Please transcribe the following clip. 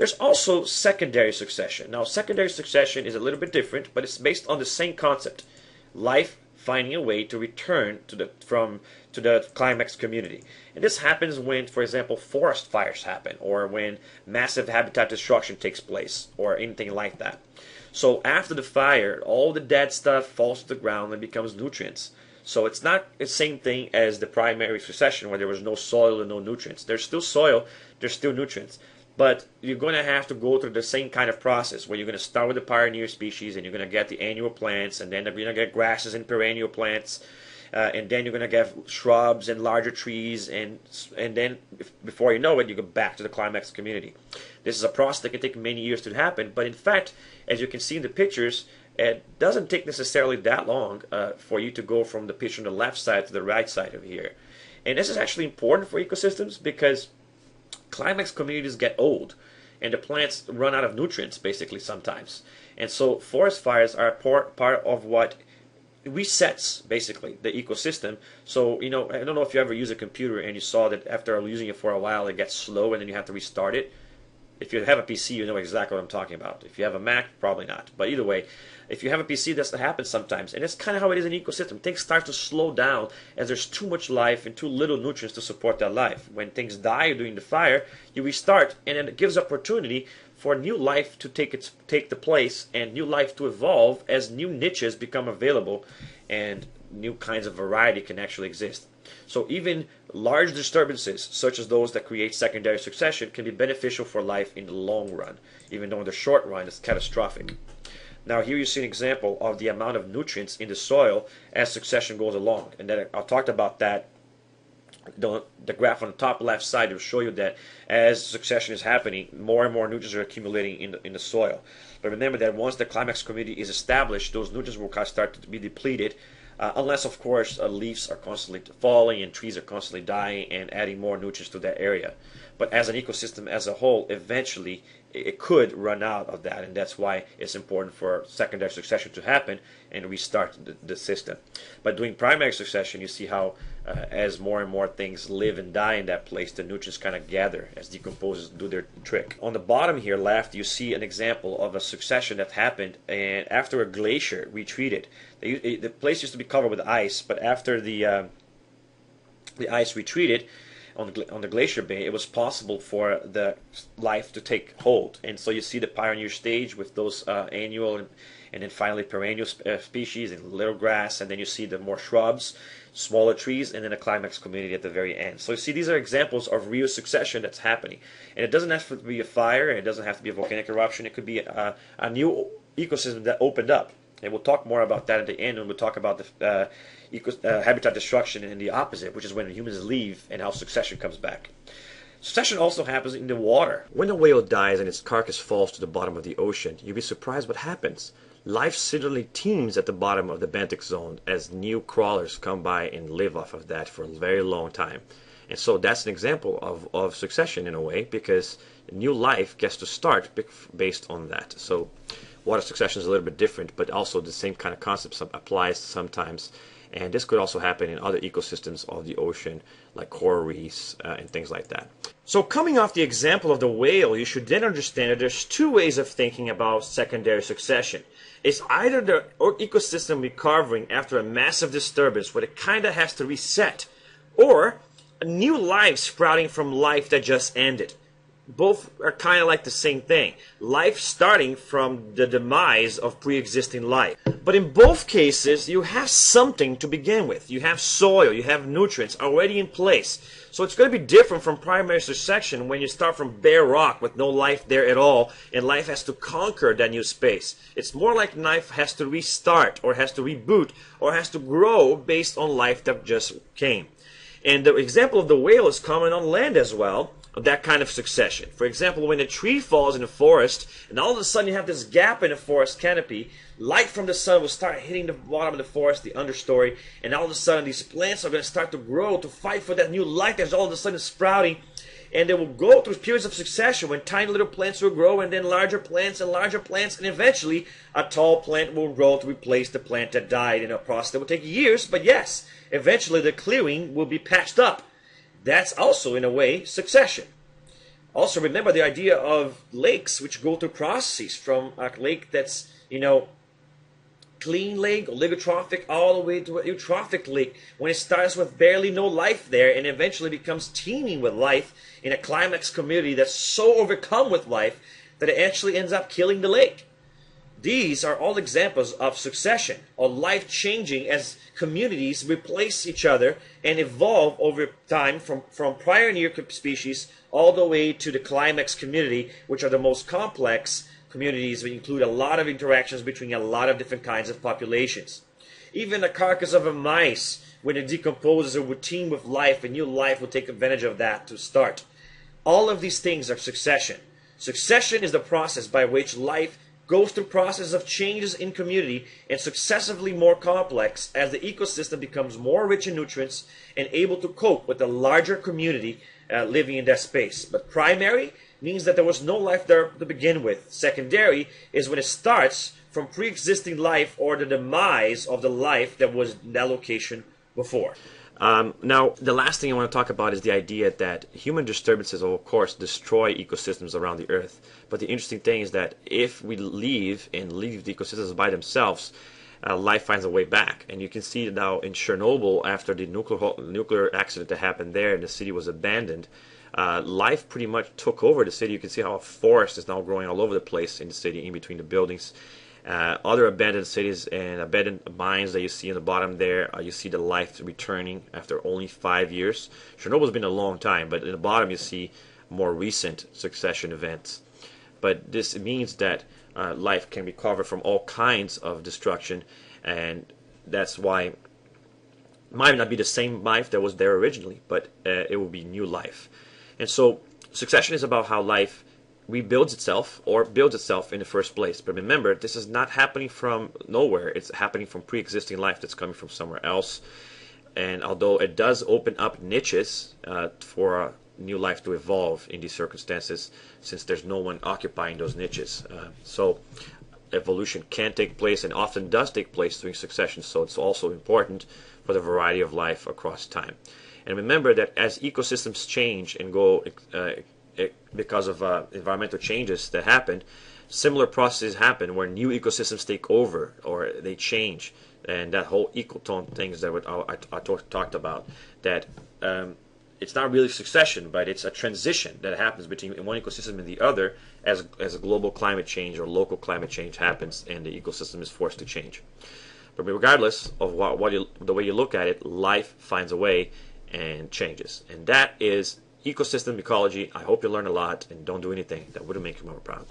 There's also secondary succession. Now, secondary succession is a little bit different, but it's based on the same concept: life finding a way to return to the from to the climax community. And this happens when, for example, forest fires happen, or when massive habitat destruction takes place, or anything like that. So after the fire, all the dead stuff falls to the ground and becomes nutrients. So it's not the same thing as the primary succession where there was no soil and no nutrients. There's still soil, there's still nutrients. But you're going to have to go through the same kind of process where you're going to start with the pioneer species and you're going to get the annual plants and then you're going to get grasses and perennial plants uh, and then you're going to get shrubs and larger trees, and and then before you know it, you go back to the climax community. This is a process that can take many years to happen, but in fact, as you can see in the pictures, it doesn't take necessarily that long uh, for you to go from the picture on the left side to the right side of here. And this is actually important for ecosystems because climax communities get old and the plants run out of nutrients basically sometimes. And so forest fires are part, part of what resets basically the ecosystem. So you know, I don't know if you ever use a computer and you saw that after using it for a while, it gets slow and then you have to restart it. If you have a PC, you know exactly what I'm talking about. If you have a Mac, probably not. But either way, if you have a PC, that's what happens sometimes. And it's kind of how it is in an ecosystem. Things start to slow down as there's too much life and too little nutrients to support that life. When things die during the fire, you restart, and it gives opportunity for new life to take its take the place and new life to evolve as new niches become available and new kinds of variety can actually exist. So even large disturbances, such as those that create secondary succession, can be beneficial for life in the long run, even though in the short run it's catastrophic. Now here you see an example of the amount of nutrients in the soil as succession goes along, and then I talked about that the, the graph on the top left side will show you that as succession is happening, more and more nutrients are accumulating in the, in the soil. But remember that once the climax community is established, those nutrients will start to be depleted, uh, unless, of course, uh, leaves are constantly falling and trees are constantly dying and adding more nutrients to that area. But as an ecosystem as a whole, eventually it could run out of that, and that's why it's important for secondary succession to happen and restart the, the system. By doing primary succession, you see how uh, as more and more things live and die in that place, the nutrients kind of gather as decomposers do their trick. On the bottom here left, you see an example of a succession that happened and after a glacier retreated. The, the place used to be covered with ice, but after the uh, the ice retreated, on the, on the glacier bay, it was possible for the life to take hold. And so you see the pioneer stage with those uh, annual and, and, then finally perennial sp- uh, species and little grass, and then you see the more shrubs, smaller trees, and then a climax community at the very end. So you see these are examples of real succession that's happening. And it doesn't have to be a fire, and it doesn't have to be a volcanic eruption. It could be a, a new ecosystem that opened up. And we'll talk more about that at the end when we talk about the uh, eco, uh, habitat destruction and the opposite, which is when humans leave and how succession comes back. Succession also happens in the water. When a whale dies and its carcass falls to the bottom of the ocean, you'd be surprised what happens. Life suddenly teems at the bottom of the benthic zone as new crawlers come by and live off of that for a very long time. And so that's an example of, of succession in a way because new life gets to start based on that. So water succession is a little bit different, but also the same kind of concept applies sometimes and this could also happen in other ecosystems of the ocean, like coral reefs uh, and things like that. So, coming off the example of the whale, you should then understand that there's two ways of thinking about secondary succession. It's either the ecosystem recovering after a massive disturbance where it kind of has to reset, or a new life sprouting from life that just ended both are kind of like the same thing. Life starting from the demise of pre-existing life. But in both cases, you have something to begin with. You have soil, you have nutrients already in place. So it's going to be different from primary succession when you start from bare rock with no life there at all, and life has to conquer that new space. It's more like life has to restart, or has to reboot, or has to grow based on life that just came. And the example of the whale is common on land as well of that kind of succession. For example, when a tree falls in a forest, and all of a sudden you have this gap in the forest canopy, light from the sun will start hitting the bottom of the forest, the understory, and all of a sudden these plants are going to start to grow to fight for that new light that's all of a sudden sprouting. And they will go through periods of succession when tiny little plants will grow, and then larger plants and larger plants, and eventually a tall plant will grow to replace the plant that died in a process that will take years. But yes, eventually the clearing will be patched up that's also, in a way, succession. Also, remember the idea of lakes, which go through processes from a lake that's, you know, clean lake, oligotrophic, all the way to a eutrophic lake, when it starts with barely no life there and eventually becomes teeming with life in a climax community that's so overcome with life that it actually ends up killing the lake. These are all examples of succession, or life changing as communities replace each other and evolve over time from, from pioneer species all the way to the climax community, which are the most complex communities that include a lot of interactions between a lot of different kinds of populations. Even the carcass of a mice, when it decomposes, it would teem with life, and new life will take advantage of that to start. All of these things are succession. Succession is the process by which life goes through processes of changes in community and successively more complex as the ecosystem becomes more rich in nutrients and able to cope with the larger community uh, living in that space. But primary means that there was no life there to begin with. Secondary is when it starts from pre-existing life or the demise of the life that was in that location before. Um, now, the last thing I want to talk about is the idea that human disturbances will, of course, destroy ecosystems around the Earth. But the interesting thing is that if we leave and leave the ecosystems by themselves, uh, life finds a way back. And you can see now in Chernobyl, after the nuclear nuclear accident that happened there, and the city was abandoned, uh, life pretty much took over the city. You can see how a forest is now growing all over the place in the city, in between the buildings. Uh, other abandoned cities and abandoned mines that you see in the bottom there, uh, you see the life returning after only five years. Chernobyl's been a long time, but in the bottom you see more recent succession events. But this means that uh, life can recover from all kinds of destruction, and that's why it might not be the same life that was there originally, but uh, it will be new life. And so succession is about how life rebuilds itself or builds itself in the first place. But remember, this is not happening from nowhere. It's happening from pre-existing life that's coming from somewhere else. And although it does open up niches uh, for new life to evolve in these circumstances, since there's no one occupying those niches, uh, so evolution can take place and often does take place during succession. So it's also important for the variety of life across time. And remember that as ecosystems change and go uh, because of uh, environmental changes that happen, similar processes happen where new ecosystems take over or they change. And that whole ecotone things that I, I, I talk, talked about, that um, it's not really succession, but it's a transition that happens between one ecosystem and the other as, as a global climate change or local climate change happens and the ecosystem is forced to change. But regardless of what, what you, the way you look at it, life finds a way and changes. And that is ecosystem ecology. I hope you learn a lot and don't do anything that wouldn't make your more proud.